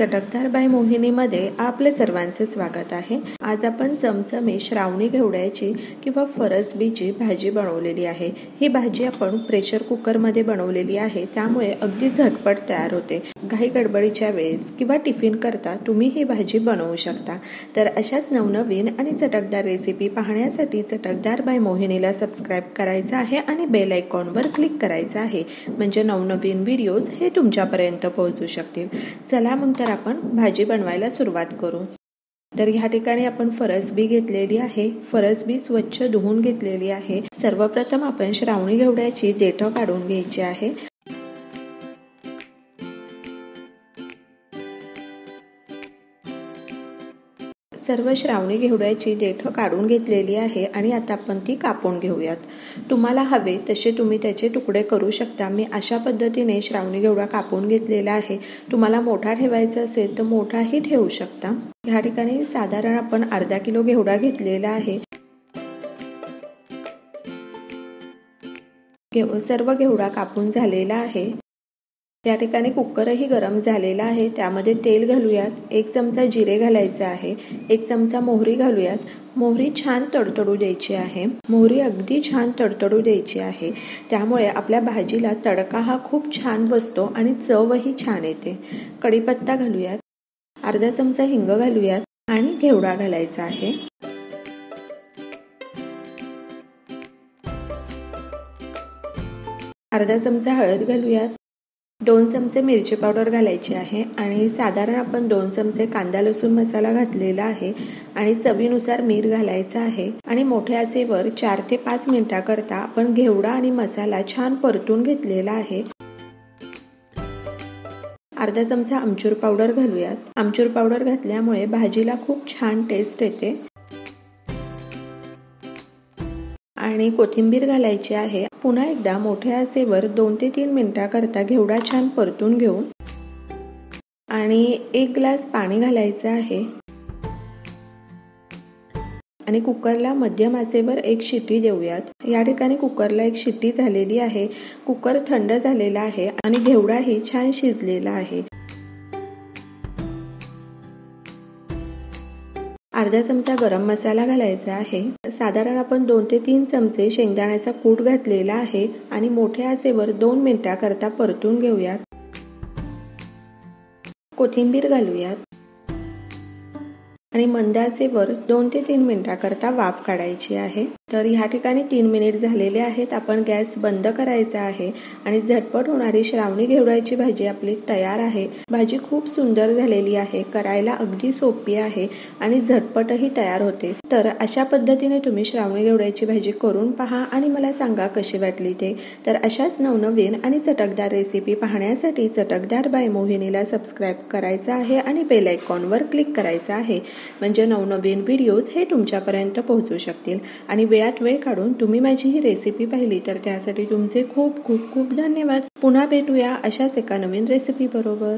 चटकदार बाय मोहिनीमध्ये आपले सर्वांचे स्वागत आहे. आज आपण चमचमी श्रावणी घेवड्याची किंवा फरसबीची भाजी बनवलेली आहे. ही भाजी आपण प्रेशर कुकरमध्ये बनवलेली आहे. त्यामुळे अगदी झटपट तयार होते. घाई गडबडीच्या वेळेस किंवा टिफिन करता तुम्ही ही भाजी बनवू शकता. तर अशाच नवनवीन आणि चटकदार रेसिपी पाहण्यासाठी चटकदार बाय मोहिनीला सबस्क्राईब करायचं आहे आणि बेल आयकॉनवर क्लिक करायचं आहे. म्हणजे नवनवीन व्हिडिओज हे तुमच्यापर्यंत पोहोचू शकतील. चला मग तर आपण भाजी बनवायला सुरुवात करू. तर ह्या ठिकाणी आपण फरसबी घेतलेली आहे. फरसबी स्वच्छ धुवून घेतलेली आहे. सर्वप्रथम आपण श्रावणी घेवड्याची देठं काढून घ्यायची आहे. सर्व श्रावणी घेवड्याची देठं काढून घेतलेली आहे आणि आता आपण ती कापून घेऊयात. तुम्हाला हवे तसे तुम्ही त्याचे तुकडे करू शकता. मी अशा पद्धतीने श्रावणी घेवडा कापून घेतलेला आहे. तुम्हाला मोठा ठेवायचा असेल तर मोठाही ठेवू शकता. ह्या ठिकाणी साधारण आपण अर्धा किलो घेवडा घेतलेला आहे. सर्व घेवडा कापून झालेला आहे. या ठिकाणी कुकरही गरम झालेला आहे. त्यामध्ये तेल घालूयात. एक चमचा जिरे घालायचं आहे. एक चमचा मोहरी घालूयात. मोहरी छान तडतडू द्यायची आहे. मोहरी अगदी छान तडतडू द्यायची आहे. त्यामुळे आपल्या भाजीला तडका हा खूप छान बसतो आणि चवही छान येते. कढीपत्ता घालूयात. अर्धा चमचा हिंग घालूयात आणि घेवडा घालायचा आहे. अर्धा चमचा हळद घालूयात. दोन चमचे मिरची पावडर घालायची आहे आणि साधारण आपण दोन चमचे कांदा लसूण मसाला घातलेला आहे आणि चवीनुसार मीठ घालायचं आहे आणि मोठ्या आचेवर चार ते पाच मिनिटाकरता आपण घेवडा आणि मसाला छान परतून घेतलेला आहे. अर्धा चमचा आमचूर पावडर घालूयात. आमचूर पावडर घातल्यामुळे भाजीला खूप छान टेस्ट येते. आणि कोथिंबीर घालायची आहे. पुन्हा एकदा मोठ्या आचेवर दोन ते तीन मिनिटाकरता घेवडा छान परतून घेऊन आणि एक ग्लास पाणी घालायचं आहे. आणि कुकरला मध्यम आचेवर एक शिट्टी देऊयात. या ठिकाणी कुकरला एक शिट्टी झालेली आहे. कुकर थंड झालेला आहे आणि घेवडाही छान शिजलेला आहे. अर्धा चमचा गरम मसाला घालायचा आहे. साधारण आपण दोन ते तीन चमचे शेंगदाण्याचा कूट घातलेला आहे आणि मोठ्या आसेवर दोन मिनिटाकरता परतून घेऊयात. कोथिंबीर घालूयात. आणि मंदाचेवर दोन ते तीन मिनिटाकरता वाफ काढायची आहे. तर ह्या ठिकाणी तीन मिनिट झालेले आहेत. आपण गॅस बंद करायचा आहे आणि झटपट होणारी श्रावणी घेवडायची भाजी आपली तयार आहे. भाजी खूप सुंदर झालेली आहे करायला अगदी सोपी आहे आणि झटपटही तयार होते. तर अशा पद्धतीने तुम्ही श्रावणी घेवड्याची भाजी करून पहा आणि मला सांगा कशी वाटली ते. तर अशाच नवनवीन आणि चटकदार रेसिपी पाहण्यासाठी चटकदार बाय मोहिनीला सबस्क्राईब करायचं आहे आणि बेल आयकॉनवर क्लिक करायचं आहे. म्हणजे नवनवीन व्हिडिओज हे तुमच्यापर्यंत पोहोचू शकतील. आणि वेळात वेळ काढून तुम्ही माझी ही रेसिपी पाहिली तर त्यासाठी तुमचे खूप खूप खूप धन्यवाद. पुन्हा भेटूया अशाच एका नवीन रेसिपी बरोबर.